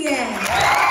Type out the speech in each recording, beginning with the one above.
Guilherme. É.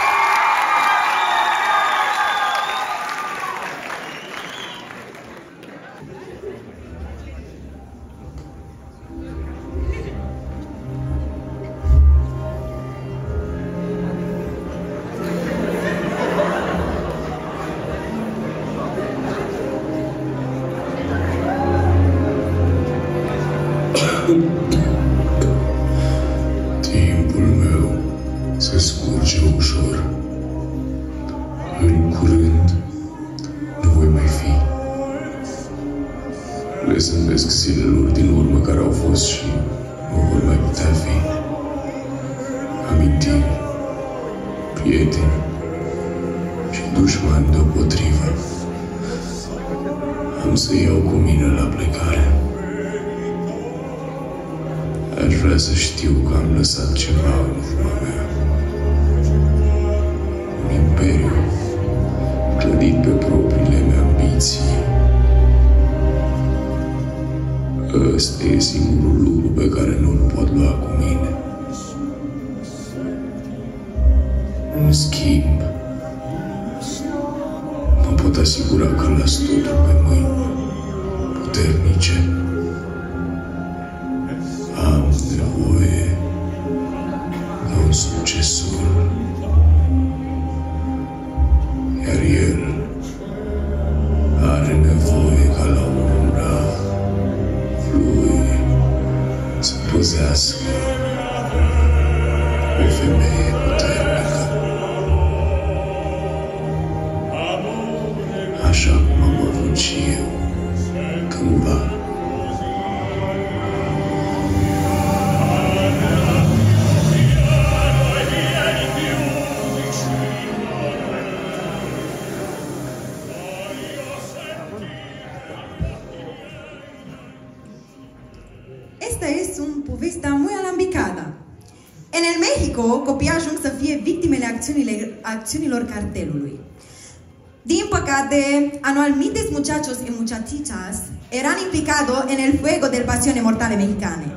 ale mexicane.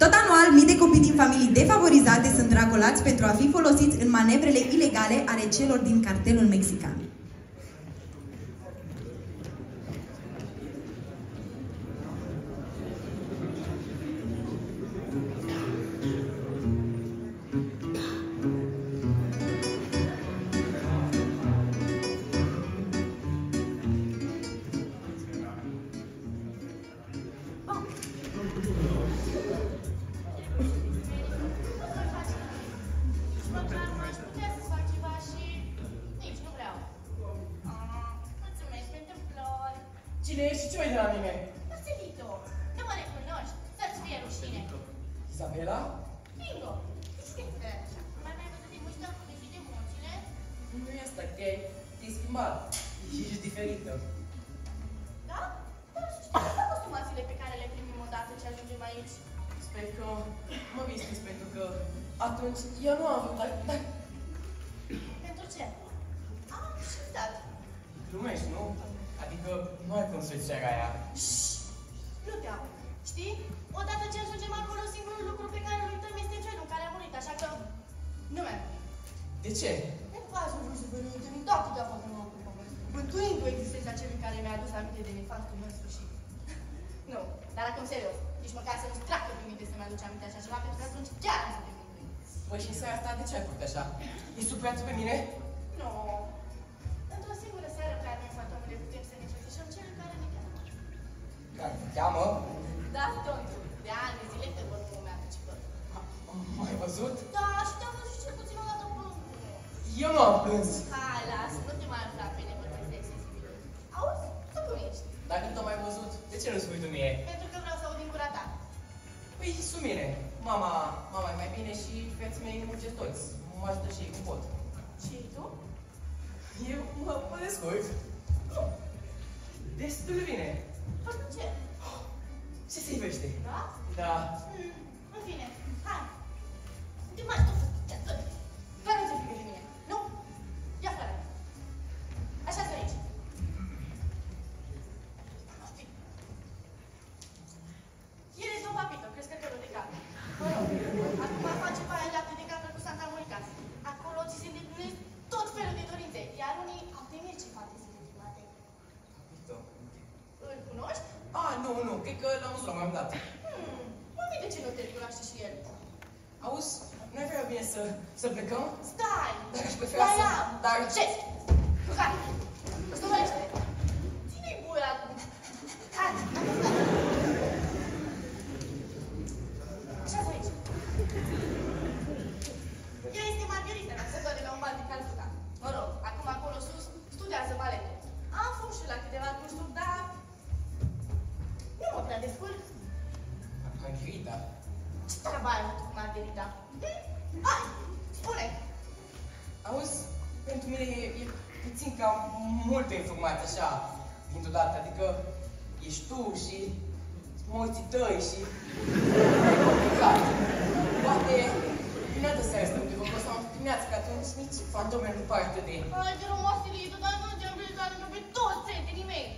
Tot anual, mii de copii din familii defavorizate sunt racolați pentru a fi folosiți în manevrele ilegale ale celor din cartelul mexican. E asta, că te-ai schimbat. Ești diferită. Da? Dar și ce sunt costumațiile pe care le primim odată ce ajungem aici? Sper că mă vistis pentru că atunci eu nu am vrut, dar, dar Pentru ce? Am și dat. glumești, nu? Adică nu ai cum să-ți ceri aia. Nu te am. Știi? Odată ce ajungem acolo, singurul lucru pe care îl uităm este genul care a murit, așa că nu mi-am De ce? Mântuindu existența celui care mi-a adus aminte de nefastul meu sfârșit. nu, dar acum serios, nici măcar să nu-ți treacă prin minte să mi-aduci aminte așa ceva, pentru că atunci chiar nu să te mântui. Păi și în seara asta de ce ai făcut așa? E supărat pe mine? Nu. Într-o singură seară, prea noi fantomele putem să ne înfățișăm celui care ne cheamă. Care te cheamă? Da, tontu, de ani de zile te văd cum mi-a pe M-ai văzut? Da, și te-am văzut și cel puțin o dată plâns. Eu nu am plâns. Hai, lasă, nu te mai afla pe nevorbesc de sensibil. Auzi? Tu cum ești? Dacă nu m-ai văzut, de ce nu spui tu mie? Pentru că vreau să aud din gura ta. Păi, sunt bine. Mama, mama e mai bine și feții mei muncesc toți. Mă ajută și ei cum pot. Și tu? Eu mă, mă descurc. Destul de bine. Pentru ce? Ce se ivește? Da? Da. Mm, în fine, hai. Te mai tot să Doar nu ți frică de mine. Nu? Ia afară. Așa să aici. El e domn Papito, crescătorul de capre. Mă rog, acum face baia lapte de capră cu Santa Monica. Acolo ți se îndeplinesc tot felul de dorințe, iar unii au temeri ce fate sunt motivate. Capito. Îl cunoști? Ah, nu, nu, cred că l-am văzut la un moment dat. Hmm, mami, de ce nu te cunoaște și el? Auzi, nu e prea bine să, să plecăm? Stai! Dar aș prefera să... Dar... Dar... Ce? Hai! Stămărește! Ține-i buia acum! Hai! Așa aici! Ea este Margherita, se doare la un bal de Calcuta. Mă rog, acum acolo sus studiază baletul. Am fost și la câteva cursuri, dar nu mă prea descurc. Margherita. Ce treabă ai avut cu Margherita? Hm? Hai, spune! Auzi, pentru mine e, e puțin cam multe informații așa, dintr-o dată. Adică ești tu și morții tăi și... E complicat. Poate în altă seară stăm de vorbă sau dimineață, că atunci nici fantomele nu par atât de... Hai, te rog, Marcelito, dar nu te-am vrut să pe toți prietenii mei.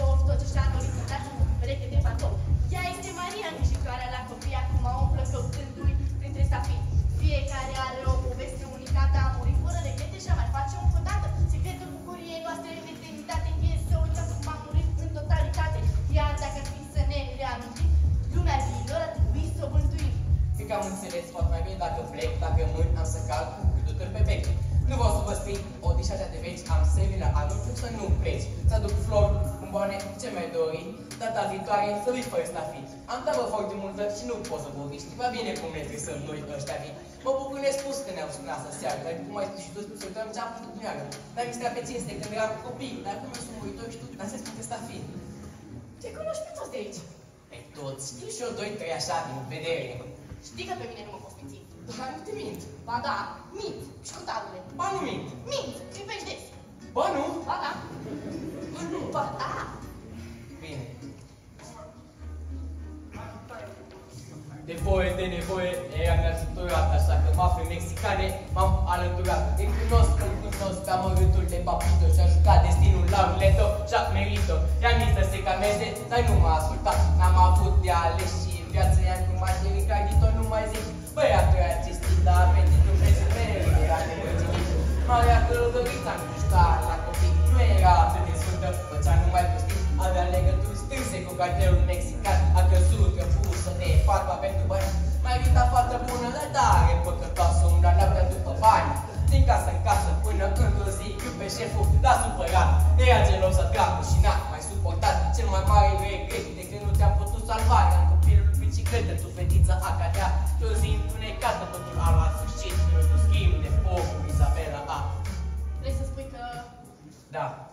Crescătorul de cartofi, tot ce-și a dorit să dați un pereche de pantofi. Ea este Maria, îngrijitoarea la copii, acum o umplă căutându-i printre stafii. Fiecare are o poveste unicată, a murit fără regrete și a mai face o dată. Secretul bucuriei noastre în eternitate e să uităm cum a murit în totalitate. Iar dacă ar fi să ne reamintim, lumea viitor ar trebui să o bântuim. Cred că am înțeles foarte mai bine dacă plec, dacă mâini am să calc cu câtuturi pe vechi. Nu vreau să vă strig o dișașa de vechi, am semină anul să nu pleci. Să aduc flori, bomboane, ce mai dori, data viitoare să vii fără stafii. Am tabă foarte multă și nu pot să vorbi, știi prea bine cum ne trisăm noi ăștia vii. Mă bucur nespus că ne-au spus asta seară, dar cum ai spus și tu, să uităm ce am făcut cu iară. Dar mi stea pe cinste când eram copii, dar cum eu sunt muritor și tu dansezi printre stafii. Te cunoști pe toți de aici. Pe toți, știu și eu doi, trei așa din vedere. Știi că pe mine nu mă poți minți. Dar nu te mint. Ba da, mint. Și cu tablele. Ba nu mint. Mint. Privești des. Ba nu. Ba da. Ba nu. Ba da. Bine. De voie, de nevoie, ea mi-a săturat, așa că mafii mexicane m-am alăturat. Îi cunosc, îi cunosc pe amărâtul de papito și-a jucat destinul la ruleto și-a merito. I-am zis să se calmeze, dar nu m-a ascultat. N-am avut de ales și în viața ea cu mașini cardito nu mai zic. Băiatul e artistic, dar pentru Dumnezeu mereu era nemulțumit. Marea călătoriță am gustat la copii, nu era atât de sfântă, făcea numai prostii. Avea legături strânse cu cartelul mexican, a căzut că pusă de fatma pentru bani. Mai evita fată bună, dar tare păcătoasă, umbra noaptea după bani. Din casă în casă până într-o zi, iube șeful, l-a supărat. Era gelosă dracu și n-a mai suportat. Cel mai mare regret de că nu te-am putut salva, eram copilul picic Fete, tu fetiță a cadea, tu zi întunecată, totul a luat sfârșit, tu schimb de foc cu Isabela A. Vrei să spui că... Da, e-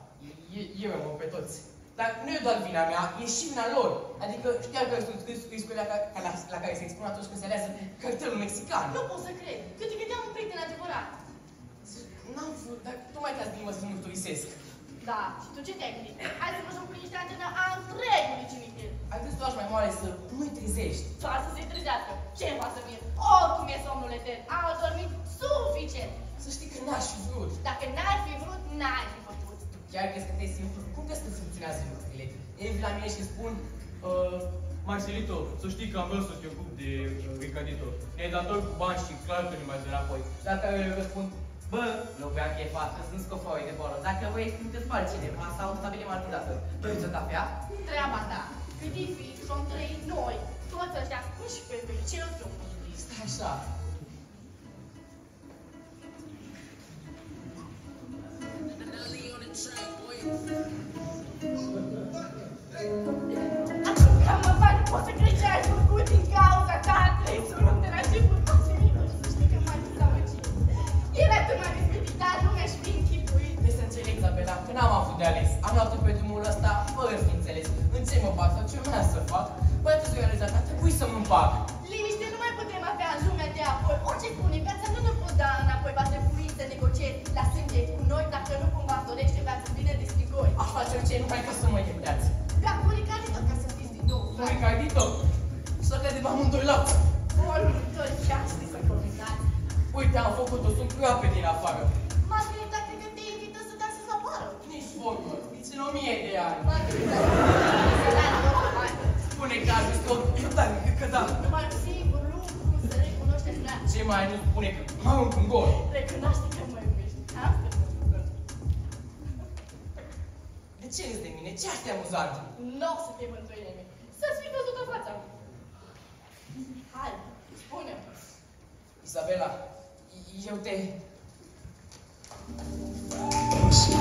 eu am pe toți. Dar nu e doar vina mea, e și vina lor. Adică știam că sunt riscurile la, ca- la, la care se expun atunci când se alează cartelul mexican. Nu pot să cred. Că te gândeam un prieten adevărat. N-am vrut, dar tu mai te-ați limba să nu mărturisesc. Da, și tu ce te-ai gândit? Hai să facem cu niște antene a întregului cimitir. Ai zis tu aș mai moale să nu-i trezești. Doar să se trezească. Ce va să fie? Oricum e somnul etern. Am dormit suficient. Să știi că n-aș fi vrut. Dacă n-ai fi vrut, n-ai fi făcut. Chiar crezi că te simplu? Cum crezi că funcționează lucrurile? Ei la mine și îmi spun, uh, Marcelito, să știi că am vrut să te ocup de uh, Ricardito. Ne-ai dator cu bani și clar că nu mai de înapoi. dacă eu îi răspund, bă, nu vreau că e fată, sunt scofoie de boră. Dacă voi sunteți altcineva sau stabilim altă dată, doriți o cafea? Treaba ta. Cât e fi, vom trăi noi. Toți ăștia, 11 vei, cel tău. Stai așa. Atunci că mă fac, pot să crezi ce ai făcut din cauza ta. Trei surând de la început, toți minuni. Și știi că m-ai dezamăgit. Era Liniște nu mai putem avea în lumea de apoi. Orice spune, viața nu ne pot da înapoi. Va trebui să negociezi la sânge cu noi dacă nu cumva îți dorește viața bine de strigoi. Aș face orice numai ca să mă iertați. Gata, cu Ricardito ca să fiți din nou. Cu Ricardito, să credem amândoi la... Volul tău și știi să comunicați. Uite, am făcut-o, sunt groape din afară. Margarita cred că te invită să dansezi la bară. Nici vorbă, nici în o mie de ani. Margarita, să dai la loc, hai. Spune că a zis tot, eu da, că da. Numai un Ce mai nu spune că mă arunc în gol. Recunoaște că mă iubești. Asta mă bucur. De ce râzi de mine? Ce asta e amuzant? Nu o să te mântui nimic. Să-ți fi văzut în fața. Hai, spune-mi. Isabela, eu te... Să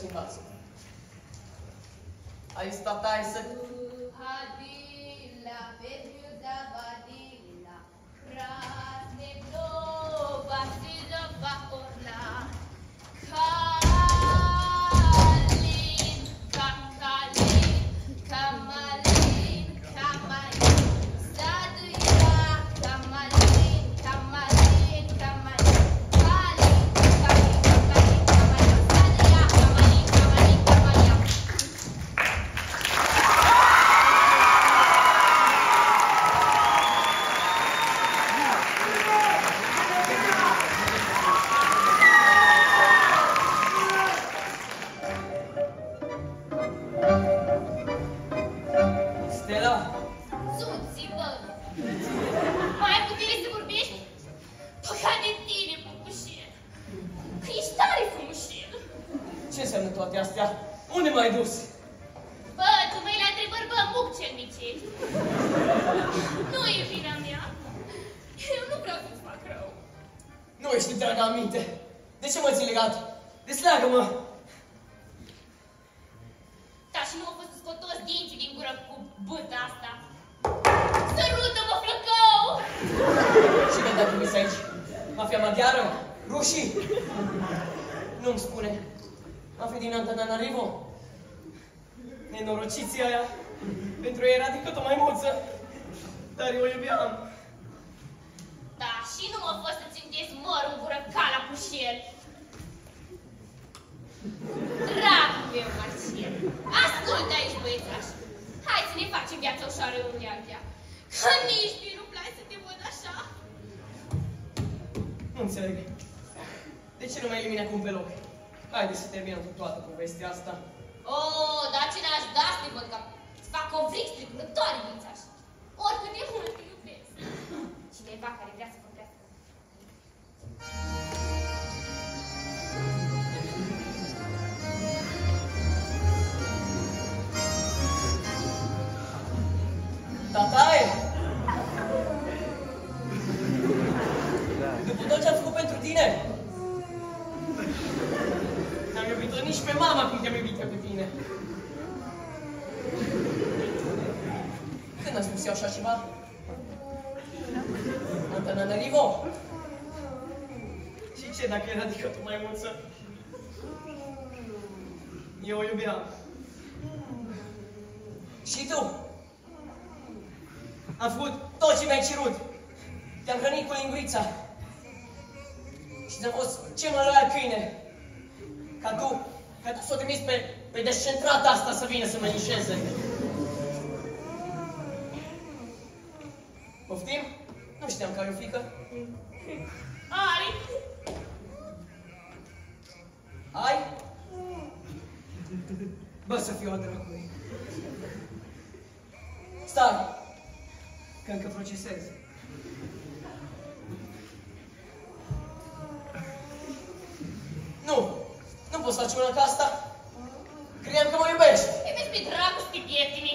します。Aí está Taisa. Radila, Vedida, pra Prasnebro. Nu poți face una ca asta! Credeam că mă iubești! Te vezi pe dracu, stii pietini!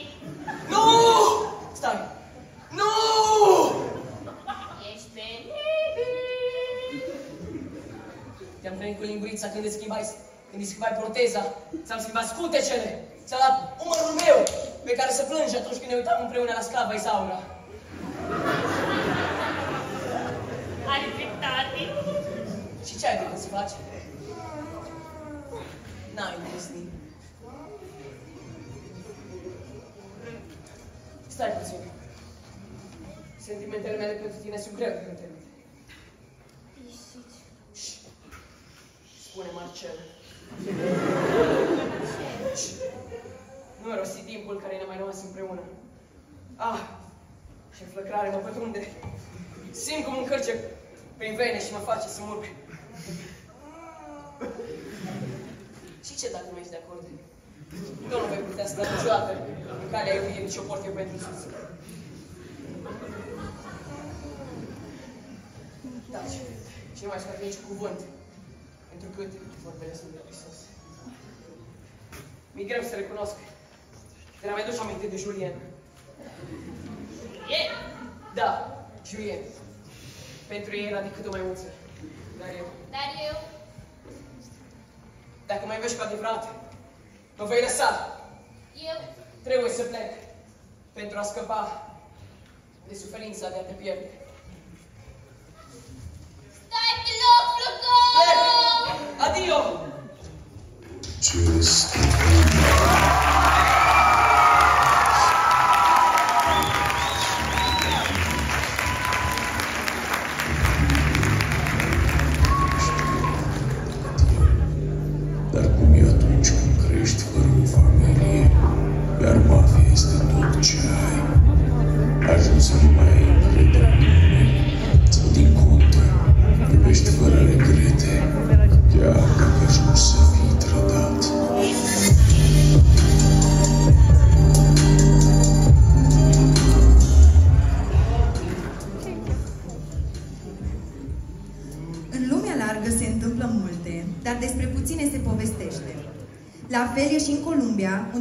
Nu! Stai! Nu! Ești pe nebii! Te-am hrănit cu lingurița când îți schimbai, când îți schimbai proteza. Ți-am schimbat scutecele. Ți-am dat umărul meu pe care să plângi atunci când ne uitam împreună la sclava Isaura. Are dreptate! Și ce ai de gând să faci? N-ai îndrăznit. Stai puțin. Sentimentele mele pentru tine sunt greu de contenut. Șt. Spune Marcel. Șt. Nu a rosti timpul care ne-a mai rămas împreună. Ah, ce flăcrare mă pătrunde. Simt cum încărce prin vene și mă face să murg. Și ce dacă nu ești de acord? Tu nu vei putea să dai niciodată în calea iubirii nici o port eu pentru sus. Taci. Și nu mai scoate nici cuvânt. Pentru cât vorbele sunt de Hristos. Mi-e greu să recunosc. Te mai duci aminte de Julien. E! Da, Julien. Pentru ei era decât o maimuță. Dar eu, Dar eu... dacă mai iubești cu adevărat, mă vei lăsa. Eu... Trebuie să plec pentru a scăpa de suferința de a te pierde. Stai pe loc, flăcău! Plec! Adio! Ce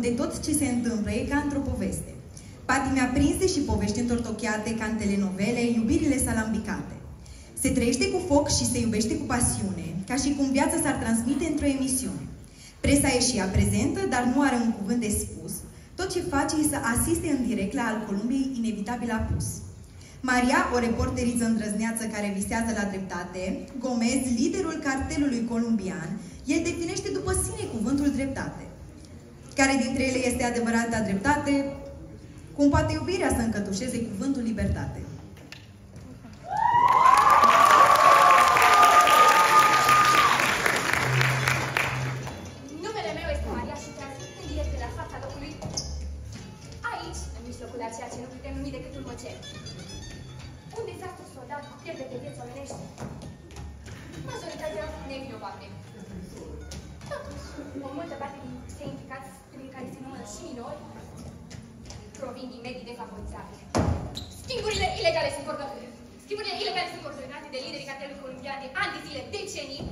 Columbia, unde tot ce se întâmplă e ca într-o poveste. Patime aprinse și povești întortocheate ca în telenovele, iubirile salambicate. Se trăiește cu foc și se iubește cu pasiune, ca și cum viața s-ar transmite într-o emisiune. Presa e și ea prezentă, dar nu are un cuvânt de spus. Tot ce face e să asiste în direct la al Columbiei inevitabil apus. Maria, o reporteriță îndrăzneață care visează la dreptate, Gomez, liderul cartelului columbian, el definește după sine cuvântul dreptate. Care dintre ele este adevărata dreptate? Cum poate iubirea să încătușeze cuvântul libertate? Numele meu este Maria și transmit în direct de la fața locului aici, în mijlocul a ceea ce nu putem numi decât un măcel. Un dezastru soldat cu pierde de vieți omenești. Majoritatea nevinovate. Totuși, o multă parte din cei implicați, prin care se numără și minori, provin din medii defavorizabile. Schimburile ilegale sunt ordonate. Schimburile ilegale sunt coordonate de liderii cartelului colombian de ani de zile, decenii.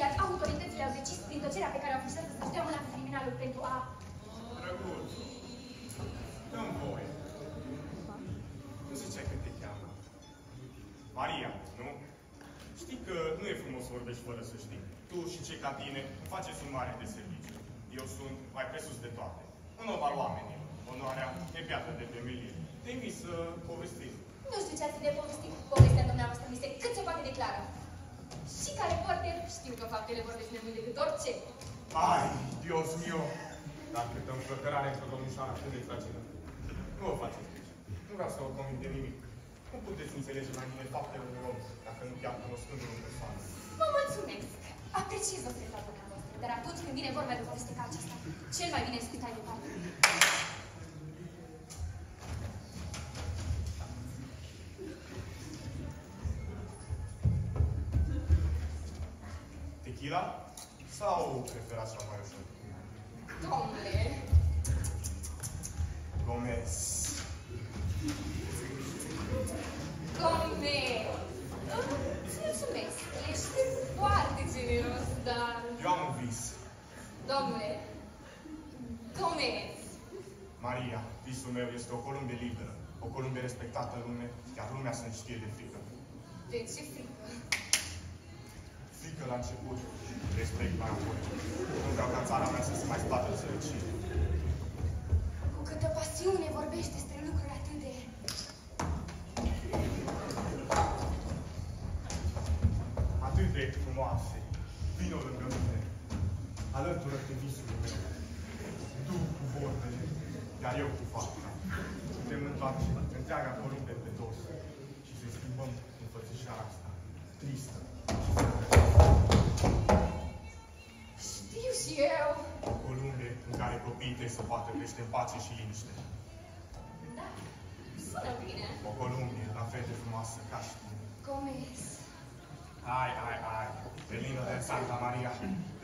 Iar autoritățile au decis prin tăcerea pe care o afișează să dea mâna criminalul pentru a... Drăguț, dă-mi voie. Nu zice că te cheamă. Maria, nu? Știi că nu e frumos să vorbești fără să știi. Tu și cei ca tine îmi faceți un mare de serviciu. Eu sunt mai presus de toate. Un om al oamenilor. Onoarea e piatră de temelie. Te invit să povestim. Nu știu ce ați fi de povestit. Povestea dumneavoastră mi se cât se poate declară. Și ca reporter știu că faptele vorbesc mai mult decât orice. Ai, Dios mio! Dar câtă înflăcărare într-o domnișoară atât de fragilă. Nu o faceți griji. Nu vreau să vă convin de nimic. Nu puteți înțelege mai bine faptele unui om dacă nu chiar cunoscându-l în persoană. Vă mulțumesc. Apreciez oferirea dumneavoastră, dar atunci când vine vorba de o poveste ca aceasta, cel mai bine scutai de parte. Tequila? Sau preferați ceva mai ușor? Domnule, Gomez. domnule, îți mulțumesc. Ești foarte generos, dar... Eu am un vis. Domnule, Gomez, Maria, visul meu este o columbie liberă. O columbie respectată în lume, iar lumea să-mi știe de frică. de ce frică? Frică la început, respect mai apoi. Nu vreau ca țara mea să se mai spată în sărăcie. Cu câtă pasiune vorbești despre lucruri atât de... Atât de frumoase. Vino lângă mine. Alătură-te visului meu. Tu cu vorbele, iar eu cu fapta. Putem întoarce întreaga columbie pe dos și să schimbăm înfățișarea asta. Tristă. Știu și eu. O columbie în care copiii trebuie să poată crește în pace și liniște. Da, sună bine. O columbie la fel de frumoasă ca și tine. Gomez. Hai, hai, hai. Belină de Santa Maria,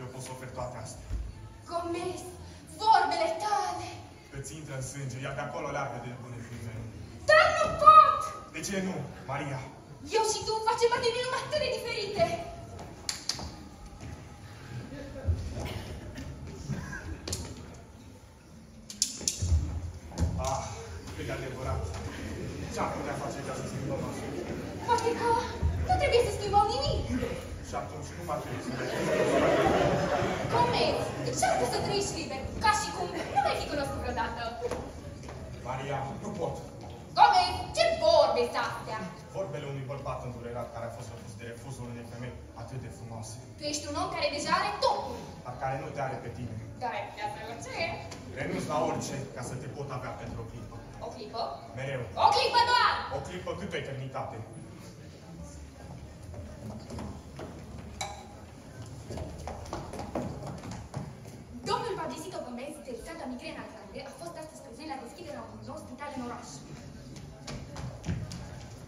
eu pot să ofer toate astea. Gomez, vorbele tale. Îți intră în sânge, iar de acolo leagă de bune privieni. Dar nu pot! De ce nu, Maria? Eu și tu facem parte din lume atât de diferite. Ah, cât de adevărat. Ce-am putea face ca să schimbăm asta? Poate că nu trebuie să schimbăm nimic. Și atunci cum ar trebui să vedem? Gomez, încearcă să trăiești liber, ca și cum nu mai fi cunoscut vreodată. Maria, nu pot. Gomez, ce vorbe sunt astea? Vorbele unui bărbat îndurerat care a fost refuz de refuzul unei femei atât de frumoase, Tu ești un om care deja are totul. dar care nu te are pe tine. Dar ai putea să orice. Renunț la orice ca să te pot avea pentru o clipă. O clipă? Mereu. O clipă doar! O clipă cât o eternitate. Santa Migrena Grande, a fost astăzi prezent la deschiderea unui nou spital în oraș.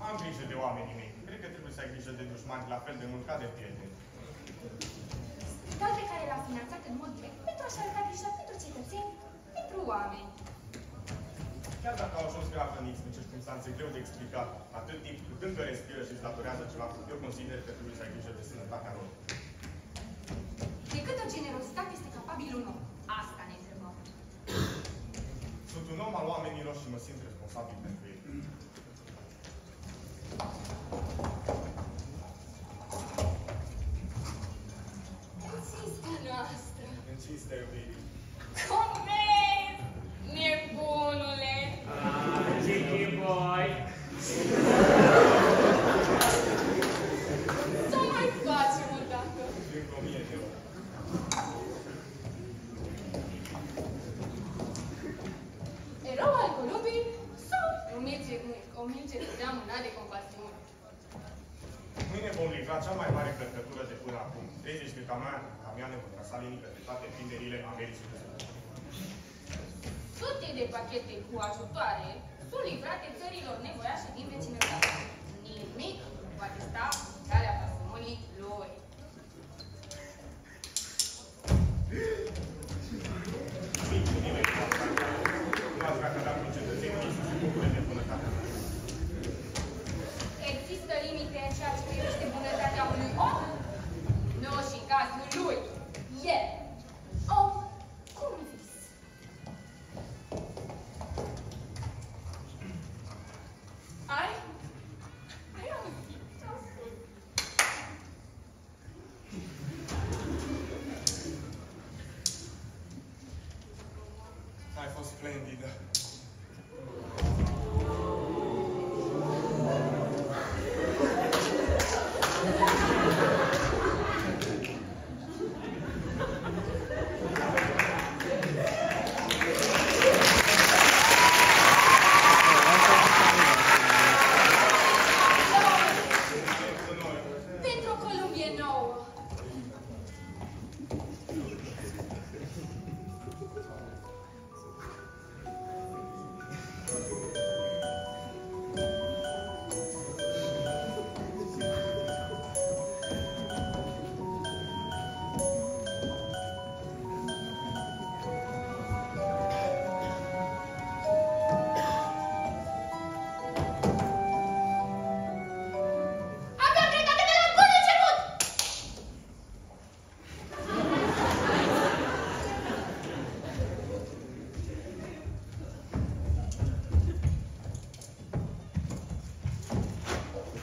Am grijă de oamenii mei. Cred că trebuie să ai grijă de dușmani la fel de mult ca de prieteni. Spital pe care l-a finanțat în mod direct pentru a-și arăta grija pentru cetățeni, pentru oameni. Chiar dacă au ajuns grav răniți în circunstanțe greu de explicat, atât timp cât încă respiră și îți datorează ceva, eu consider că trebuie să ai grijă de sănătatea lor. De câtă generozitate este capabil un om? Asta ne întrebăm. Sunt un om al oamenilor și mă simt responsabil pentru ei. În cinsta noastră. În cinstea iubirii. Gomez! Nebunule! Chicky boy! Să mai facem o dată. Și încă o mie de ori. Erou al Columbii sau un milce, o milce de deamânat de compasiune? Mâine vom livra cea mai mare cărcătură de până acum. 30 de camioane, camioane vor trasa linii către toate prinderile Americii de Sud. Sute de pachete cu ajutoare sunt livrate țărilor nevoiașe din vecinătate. Nimic nu poate sta în calea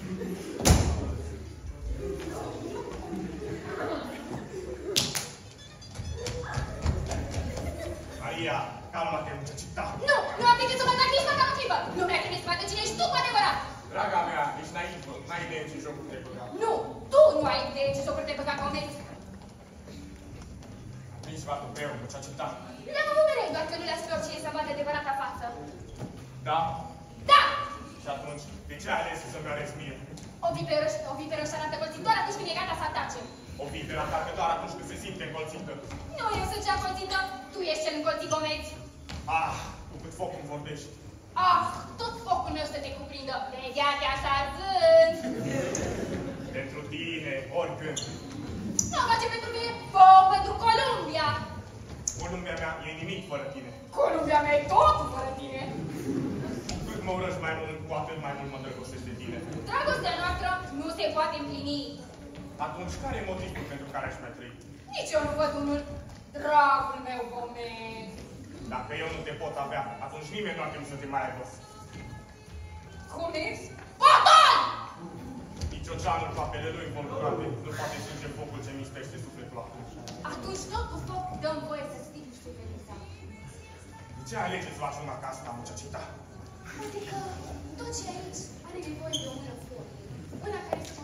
Maria, calma-te, muchachita. Nu! Nu am decât să mă tac nici măcar o clipă! Nu mi-a trebuie să vadă cine ești tu cu adevărat! Draga mea, ești naivă, n-ai idee ce jocul de băgat. Nu! Tu nu ai idee ce jocuri de băgat comezi! Nici va tupeu, muchachita. Le-am avut ce alegi să faci una ca asta, muchachita? Uite că tot ce ai aici are nevoie de o mână foc. Una care să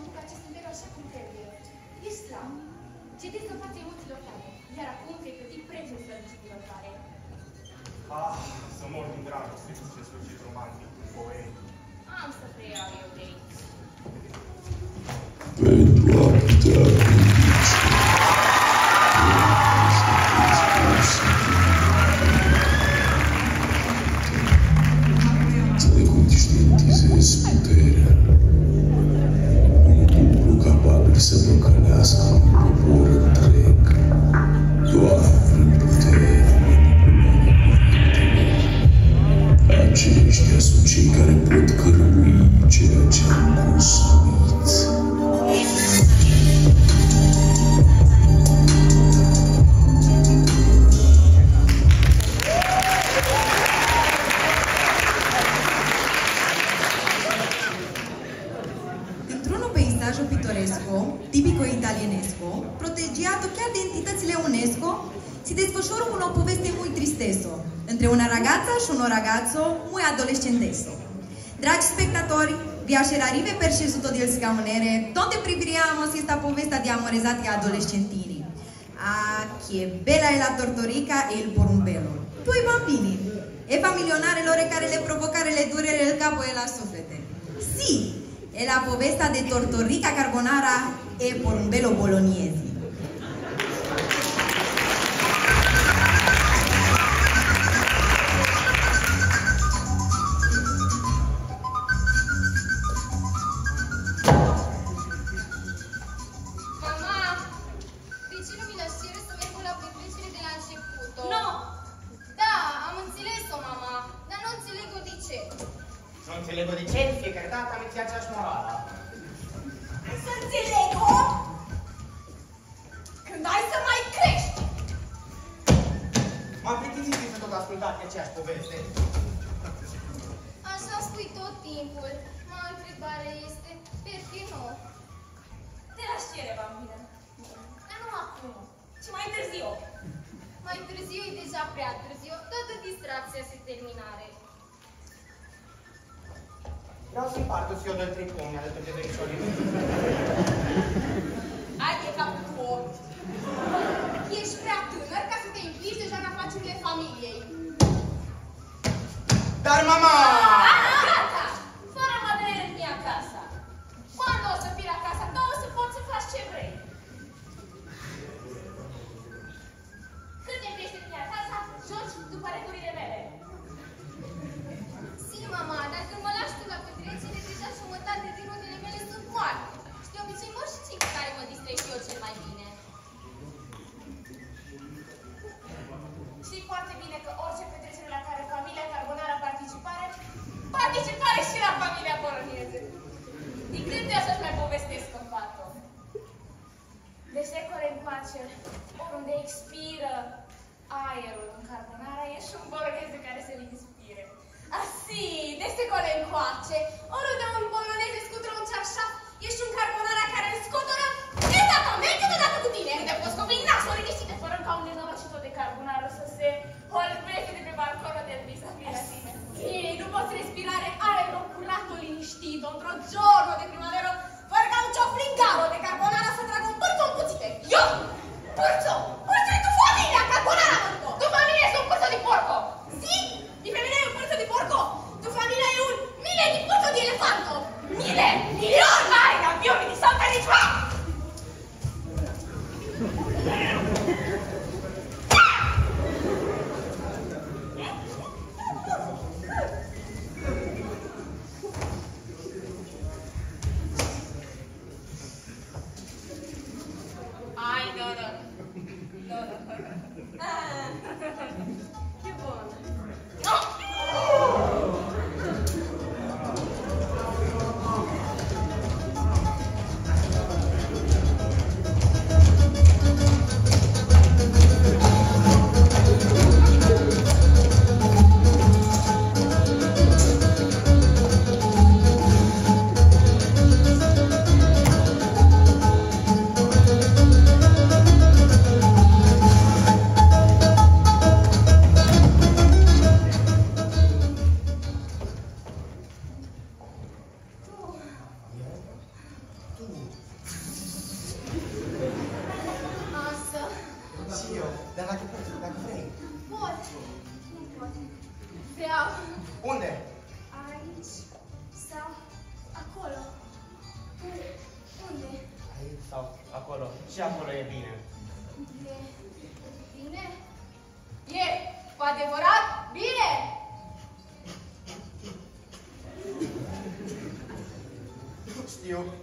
di amorezzati adolescentini. Ah, che bella è la tortorica e il porumbello. Due bambini. E familionare loro care le provocare le durere del capo e la suflete. Sì, è la povesta de tortorica carbonara e porumbello bolognesi. Nu înțeleg de ce de fiecare dată am aceeași morală. Să înțeleg-o când ai să mai crești! M-am plictisit să tot ascultat aceeași poveste. Așa spui tot timpul. Ma întrebare este, perché nu? Te lași cere, bambină. Dar nu acum. Și mai târziu. Mai târziu e deja prea Vreau să-i partă să eu dă trei alături de vechiolii. Ai de capul cu ochi. Ești prea tânăr ca să te implici deja în afacerile familiei. Dar mama! Și acolo e bine. Bine? E cu adevărat bine! Știu,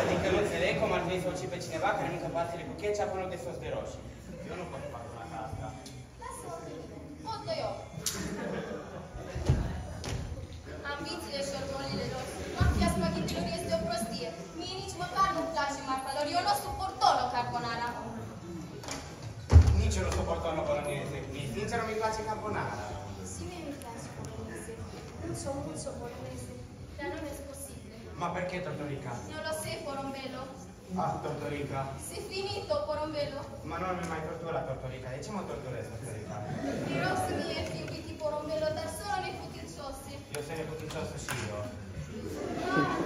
Adică nu înțeleg cum ar fi să pe cineva care mâncă pasele cu ketchup până mi mai tortura la tortorica, diciamo tortura la stasera. I rossi mi è finiti tipo rombello da sole nei putinzossi. Io se ne putinzossi sì io. Ah,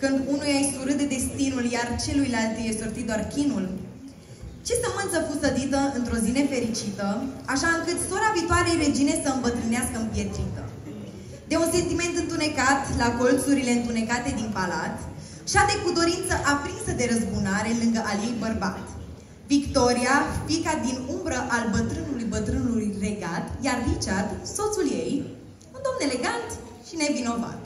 când unuia este urât de destinul, iar celuilalt e sortit doar chinul? Ce sămânță fu sădită într-o zi nefericită, așa încât sora viitoarei regine să îmbătrânească împietrită? De un sentiment întunecat la colțurile întunecate din palat, și a de cu dorință aprinsă de răzbunare lângă al ei bărbat. Victoria, fica din umbră al bătrânului bătrânului regat, iar Richard, soțul ei, un domn elegant și nevinovat.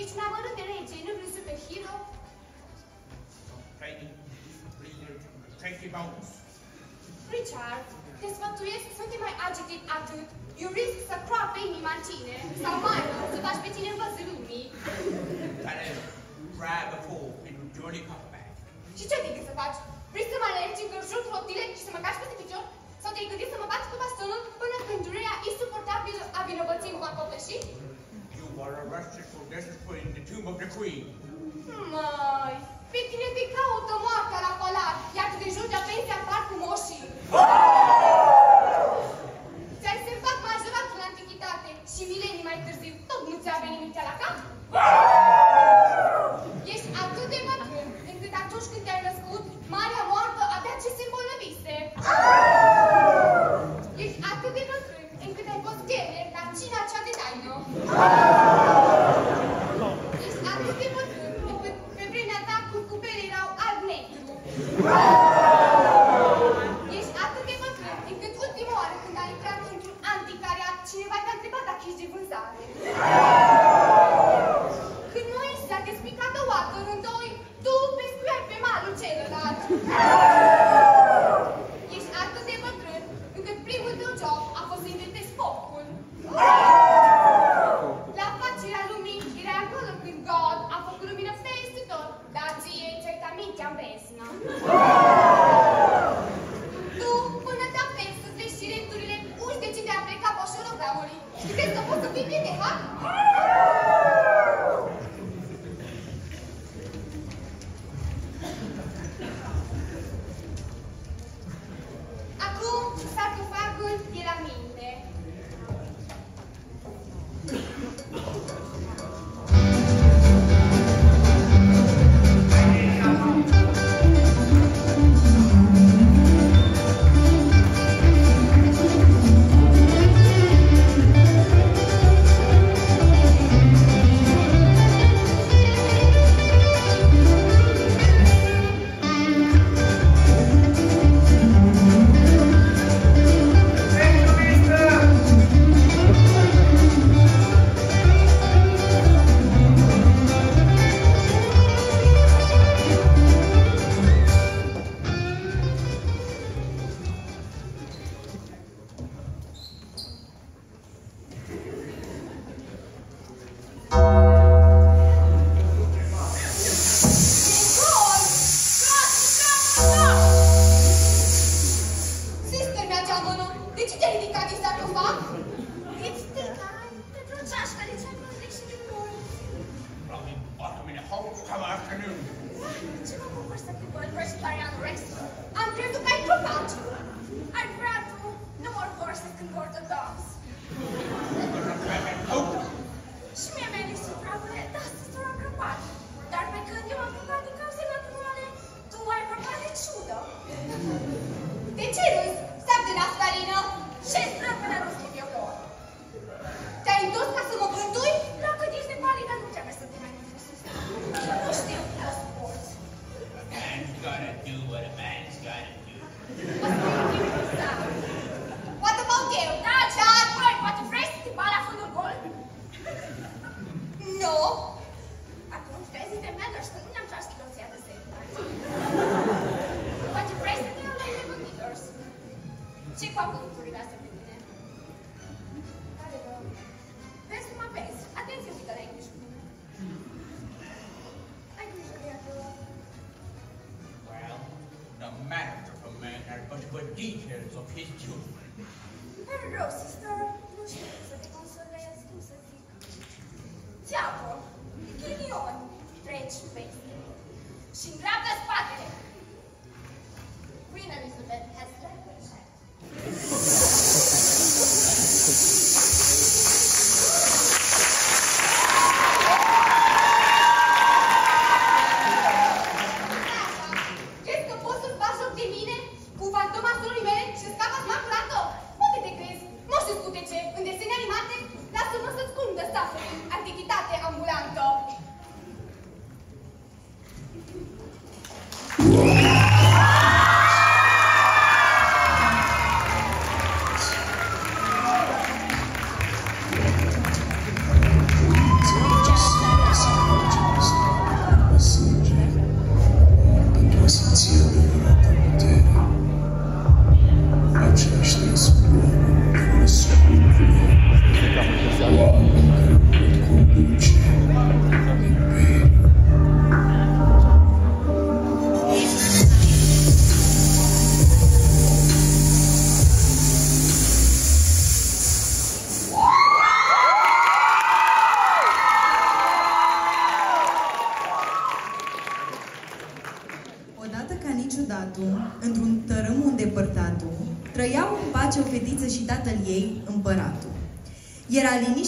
Ești un amărât de rege, nu vrei superhero? Richard, te sfătuiesc să te mai agitit atât. Eu risc să croape inima în tine, sau mai să faci pe tine în văzul lumii. Dar Brad before, in Johnny Copperback. Și ce adică să faci? Vrei să mă alergi în jur rotile și să mă cași peste picior? Sau te-ai gândit să mă bați cu bastonul până când durerea insuportabilă a vinovăției mă va copleși? are arrested for desecrating the tomb of the queen. Mai, pe tine te caută moartea la colar, iar tu de jos de pensia apar cu moșii. Ți-ai servat majorat în antichitate și milenii mai târziu tot nu ți-a venit mintea la cap? Ești atât de bătrân încât atunci când te-ai născut, marea moartă abia ce se îmbolnăvise. Ești atât de bătrân încât ai fost ghener la cina cea de taină.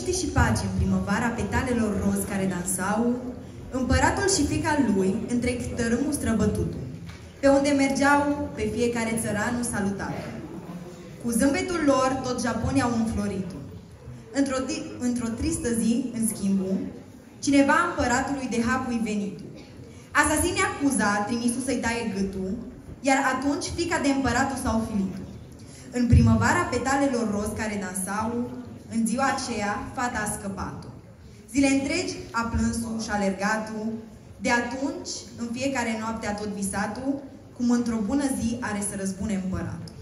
liniște și pace în primăvara petalelor roz care dansau, împăratul și fica lui întreg tărâmul străbătutul. Pe unde mergeau, pe fiecare țăranul salutat. Cu zâmbetul lor, tot Japonia au înflorit Într-o, într-o tristă zi, în schimbul, cineva împăratului de hapui venit. Asasinii acuza trimisul să-i taie gâtul, iar atunci fica de împăratul s-au filit. În primăvara petalelor roz care dansau, în ziua aceea, fata a scăpat-o. Zile întregi a plâns-o și alergat-o. De atunci, în fiecare noapte a tot visat cum într-o bună zi are să răzbune împăratul.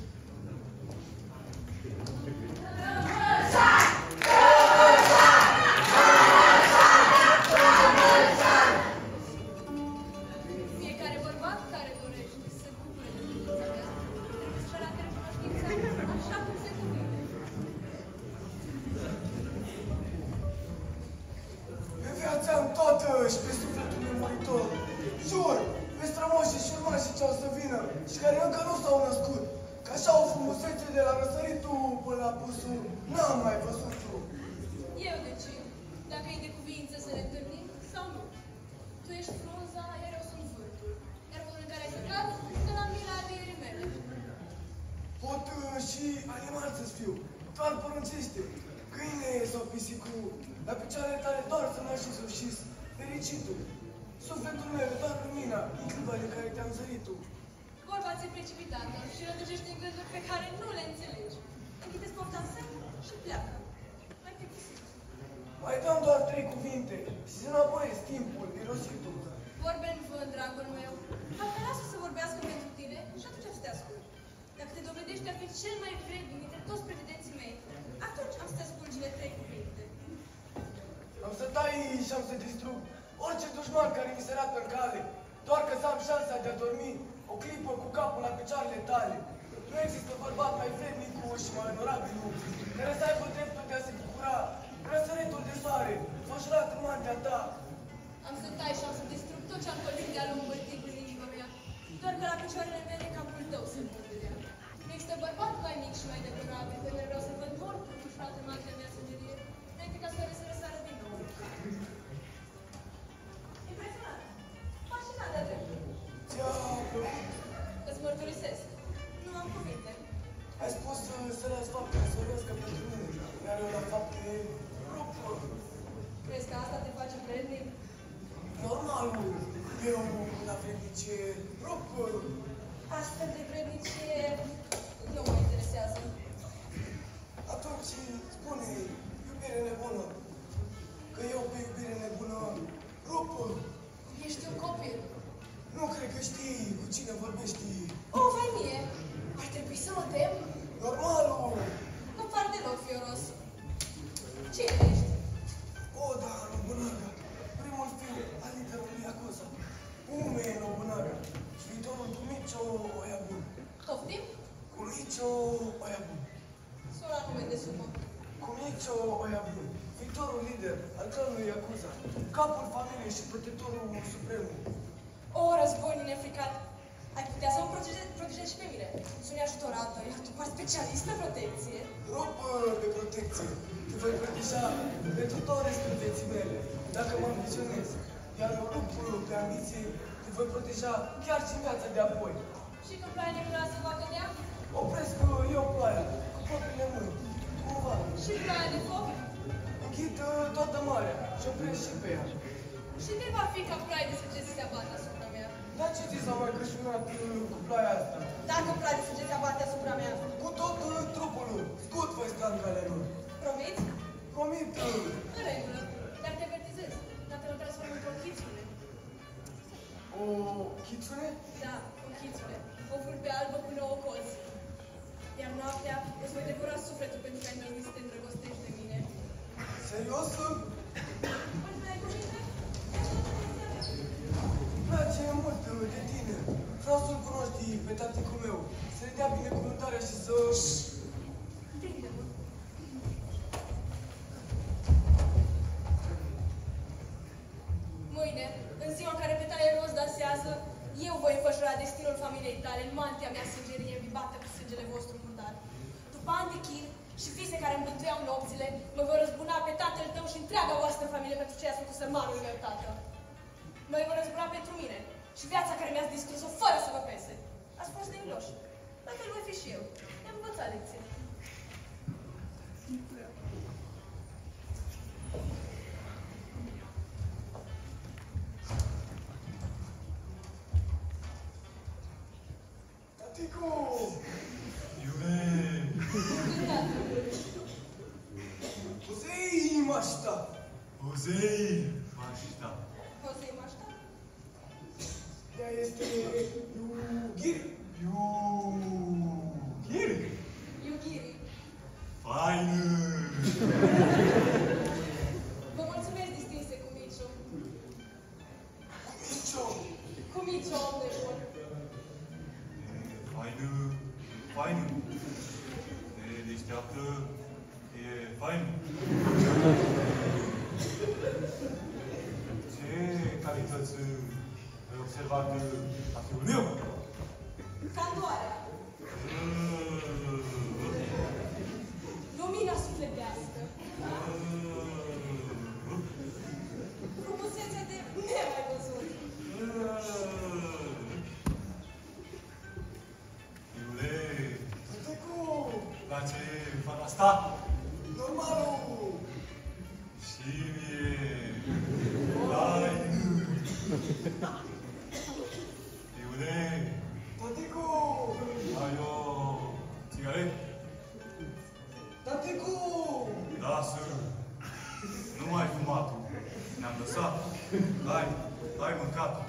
Și care încă nu s-au născut. Că așa o frumusețe de la răsăritul până la pusul, n-am mai văzut eu. Eu decid dacă e de cuvință să ne întâlnim sau nu. Tu ești frunza, iar eu sunt vârtul. Iar modul în care ai plecat, de la mila alirii mele. Pot uh, și animal să-ți fiu, doar poruncește. Câine sau pisicul, la picioarele tale doar să naști și sfârșit, fericitul. Sufletul meu, doar lumina, în clipa de care te-am zărit tu. Vorba ți-e precipitată și rătăcești în gânduri pe care nu le înțelegi. Închideți pofta în semn și pleacă. Mai plictisit. Mai dăm doar trei cuvinte și să înapoiezi timpul, irositul. Vorbe în vânt, dragul meu. Dacă lasă să vorbească pentru tine și atunci am să te ascult. Dacă te dovedești a fi cel mai vrednic dintre toți pretendenții mei, atunci am să te ascult cele trei cuvinte. Am să tai și am să distrug orice dușman care mi se rată în cale, doar că să am șansa de a dormi o clipă cu capul la picioarele tale. Nu există bărbat mai vrednicul și mai onorabilul care să aibă dreptul de a se bucura răsăritul de soare, fășurat în mantea ta. Am să tai și am să distrug tot ce am pălit de-a lungul timpului în inima mea. Doar că la picioarele mele capul tău se murdărea. Nu există bărbat mai mic și mai deplorabil pe care vreau să văd mort cu ușurat în Ai spus uh, să las faptele să vorbească pentru mine, iar eu la fapte rup. Crezi că asta te face vrednic? Normalul, eu la vrednicie rup. Astfel de vrednicie nu mă interesează. Atunci spune iubire nebună, că eu pe iubire nebună rup. Ești un copil. Nu cred că știi cu cine vorbești. O, vai mie! Ar trebui să mă tem? Normalul! Nu par deloc fioros. Cine ești? O, da, Nobunaga. Primul fiu al literului Yakuza. Ume Nobunaga. Și viitorul Kumicho Oyabun. Poftim? Kumicho Oyabun. Sună nume de sumă. Kumicho Oyabun. Viitorul lider al clanului Yakuza. Capul familiei și protectorul supremul. O, război nefricat. Ai putea să mă protejezi, protejezi și pe mine. Sunt ajutorată, iar tu par specialist pe protecție. Rup de protecție. Te voi proteja pentru tot restul vieții mele, dacă mă ambiționez. Iar eu rup pe ambiție, te voi proteja chiar și în viața de apoi. Și când ploaia nebuna să facă de ea? Opresc eu ploaia cu propriile mâini, cumva. Și ploaia de foc? Închid uh, toată marea și opresc și pe ea. Și de va fi ca ploaia de săgeți să se abată asupra mea? Dar ce ți s-a mai cășunat uh, cu ploaia asta? Dacă ploaia de săgeți se abate asupra mea? Cu tot uh, trupul, scut voi scangale lor. Promiți? Promit. Uh, În regulă, dar te avertizez. Dacă mă transform într-o chițune. o chițune? Da, o chițune. O vulpe albă cu nouă cozi. Iar noaptea îți voi devora sufletul pentru că ai îndrăznit să te îndrăgostești de mine. Serios? Și vise care îmi bântuiau nopțile, mă voi răzbuna pe tatăl tău și întreaga voastră familie pentru ce ați făcut sărmanul meu tată. Mă voi răzbuna pentru mine și viața care mi-ați distrus-o fără să vă pese. Ați fost neîngloși. La fel voi fi și eu. Mi-am învățat lecție. Taticu! 大勢いました大勢いました大勢いましたやえっとねよぎるよぎるよぎるファイル Vă mulțumesc, distinse Cumiciu. Cumiciu! Cumiciu, om de bun. Faină, faină. já que é, vem-me. Cá dentro de observar-te a teu nível. Cantora! した頑張ろう死ねライブね立てこうはよ違れ立てこう出す nu mai fumat-o. Ne-am lăsat. Hai, hai mâncat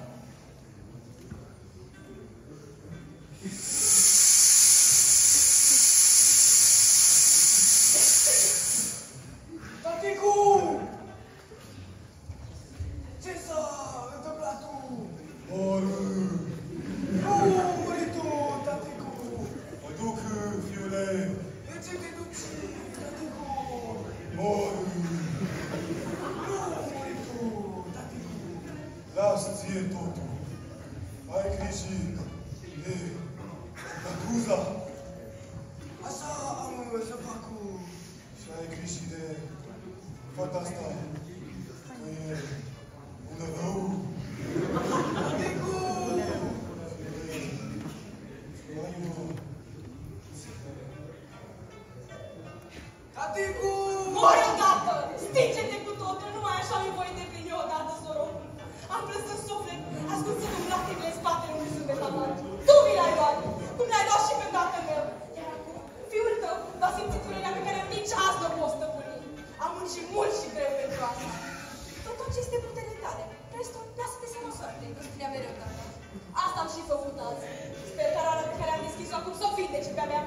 și mult și greu pentru asta. Totuși este puterea tale. Restul, lasă-te să mă soarte, că spunea mereu tata. Asta am și făcut azi. Sper că rara pe care am deschis-o acum să o vindece pe-a mea.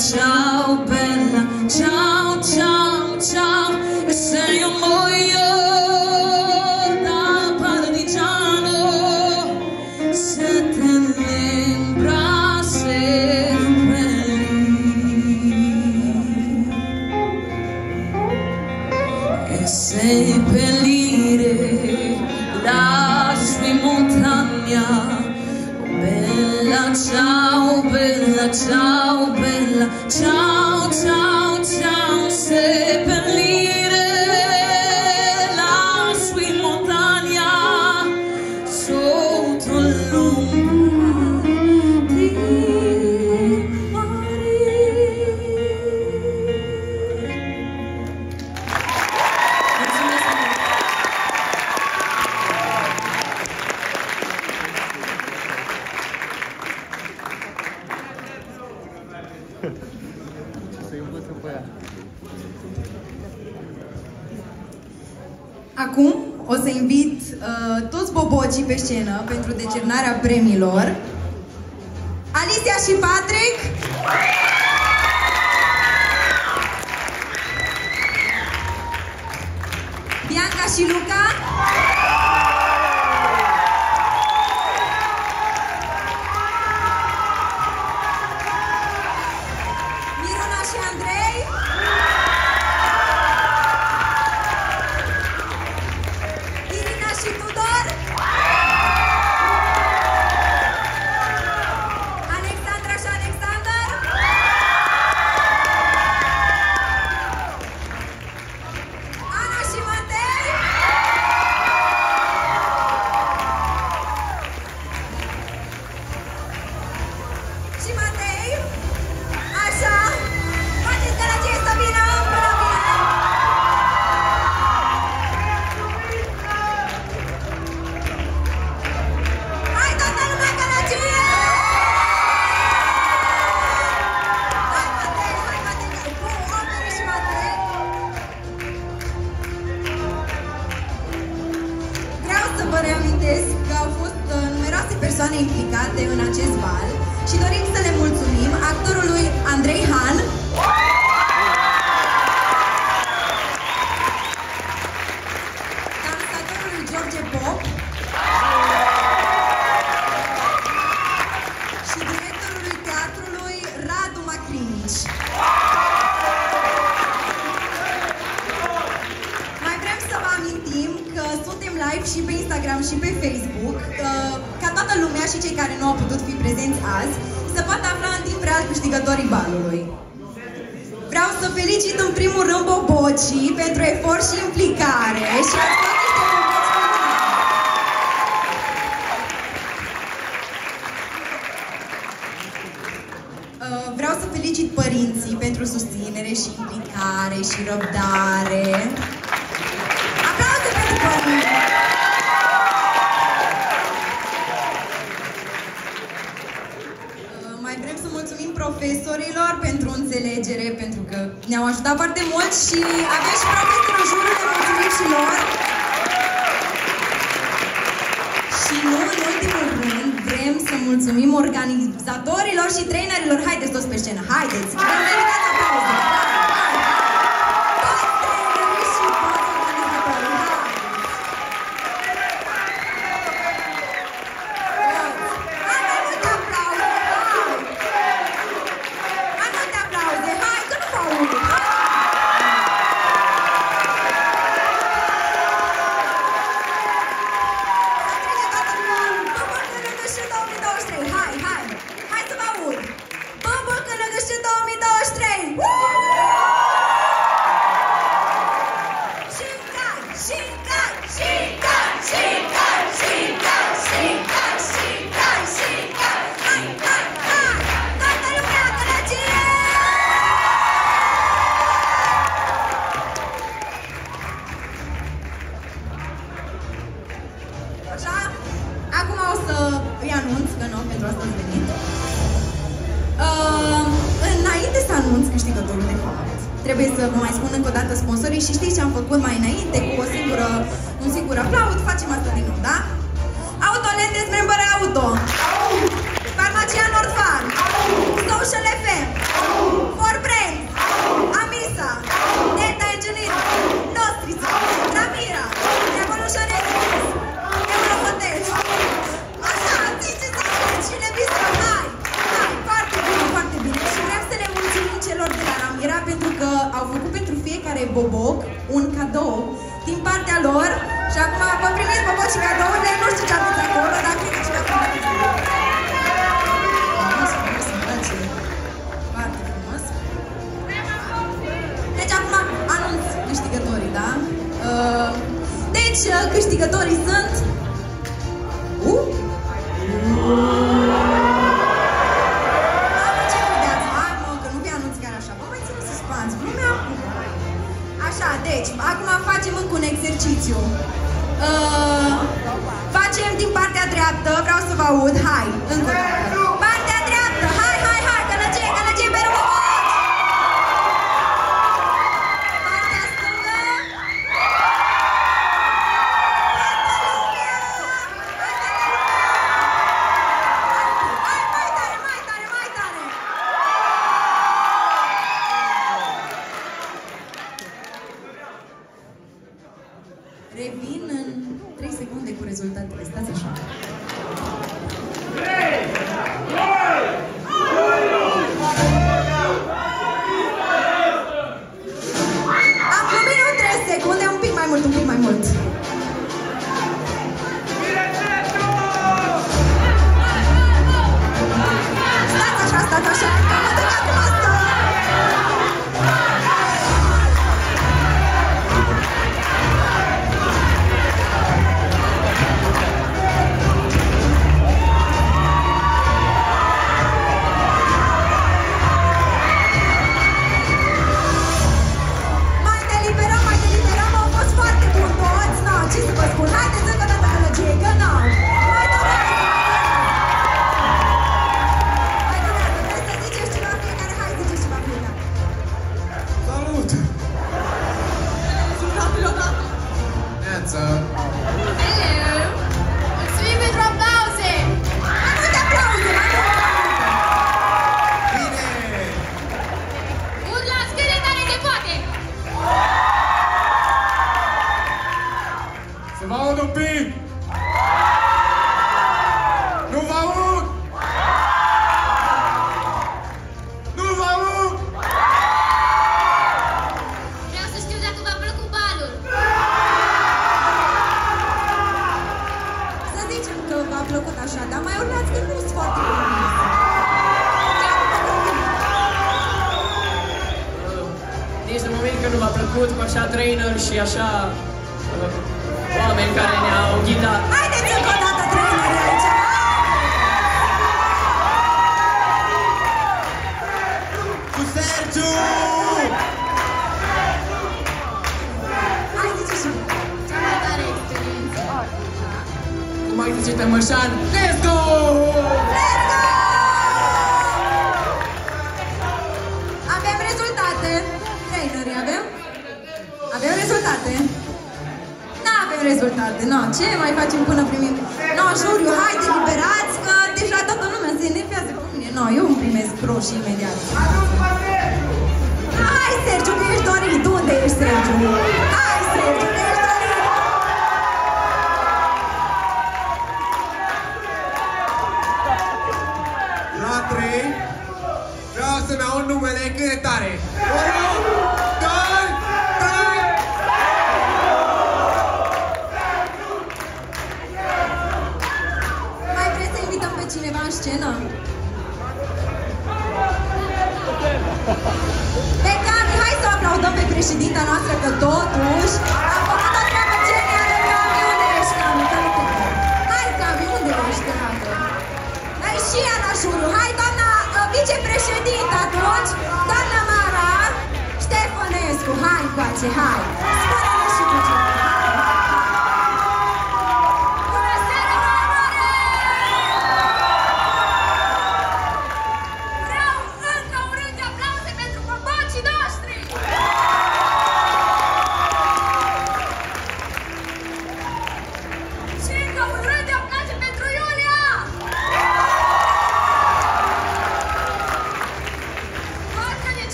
that's profesorilor pentru înțelegere, pentru că ne-au ajutat foarte mult și avem și profesori în jurul de mulțumim și lor. Și nu în ultimul rând, vrem să mulțumim organizatorilor și trainerilor. Haideți toți pe scenă, haideți! Am aplauze!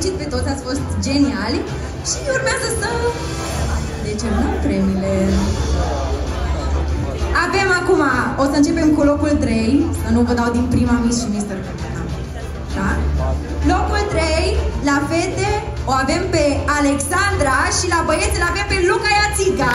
Dezamăgit pe toți, ați fost geniali și urmează să decernăm premiile. Avem acum, o să începem cu locul 3, să nu vă dau din prima Miss și Mister Cârpena. Da? Locul 3, la fete, o avem pe Alexandra și la băieți îl avem pe Luca Iațica.